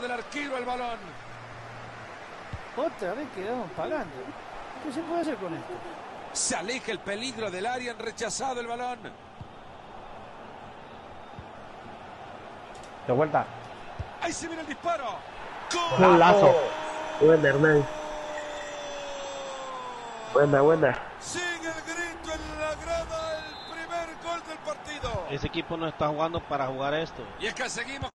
del arquero el balón. Otra vez quedamos pagando. ¿Qué se puede hacer con esto? Se aleja el peligro del área, han rechazado el balón. De vuelta. Ahí se viene el disparo. Un lazo. Buena, Hernán. Buena, buena. Sigue el grito en la grada, el primer gol del partido. Ese equipo no está jugando para jugar esto. Y es que seguimos.